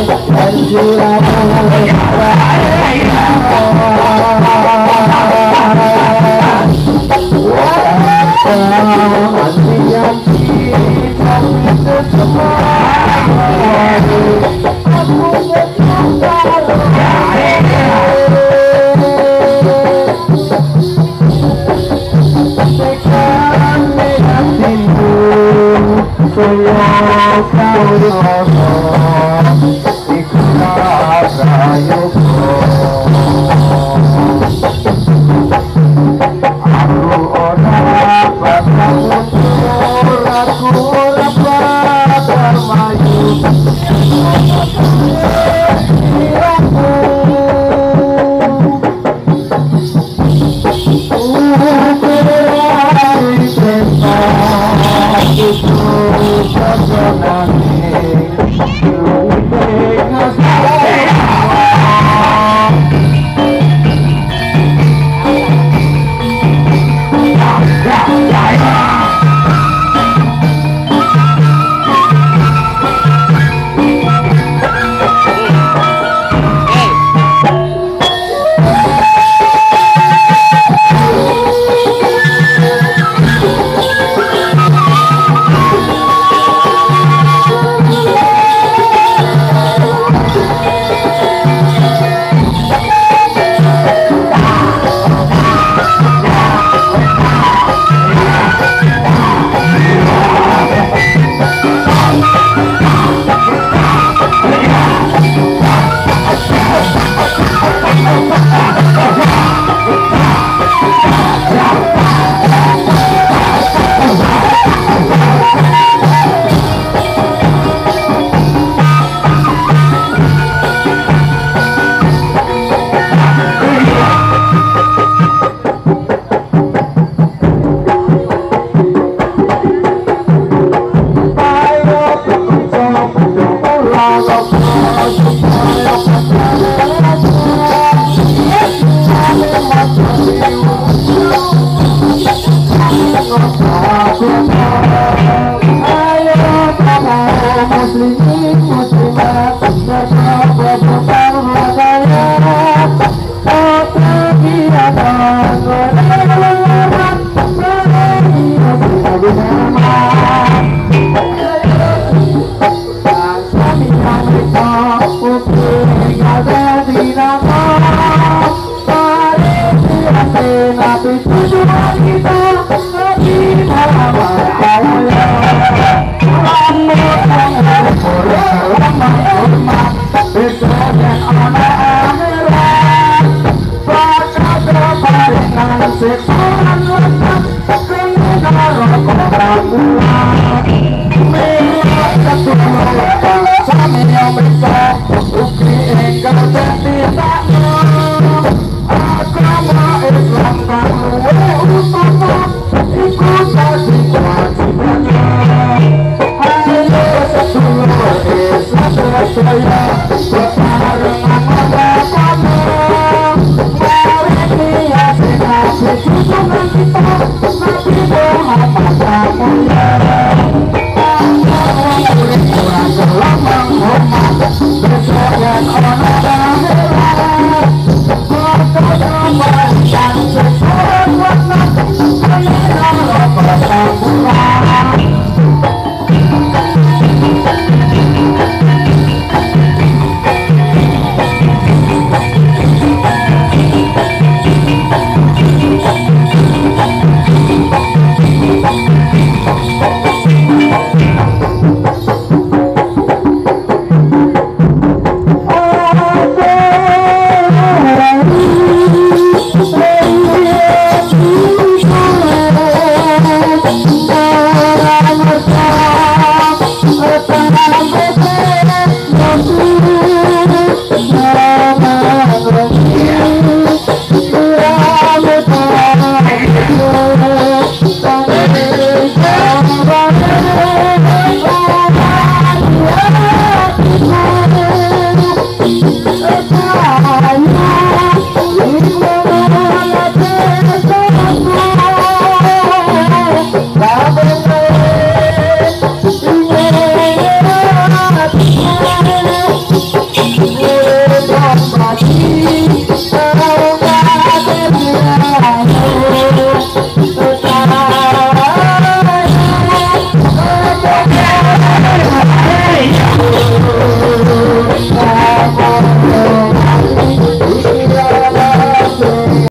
Anjira, Anjira, Anjira, Thank Jesus. Ashaya